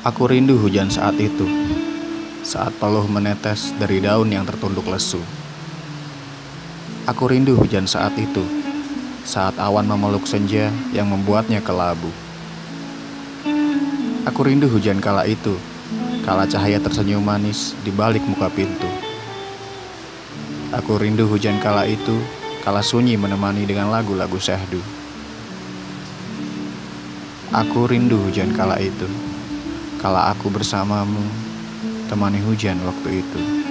Aku rindu hujan saat itu, saat peluh menetes dari daun yang tertunduk lesu. Aku rindu hujan saat itu, saat awan memeluk senja yang membuatnya kelabu. Aku rindu hujan kala itu, kala cahaya tersenyum manis di balik muka pintu. Aku rindu hujan kala itu, kala sunyi menemani dengan lagu-lagu syahdu. Aku rindu hujan kala itu, kala aku bersamamu, temani hujan waktu itu.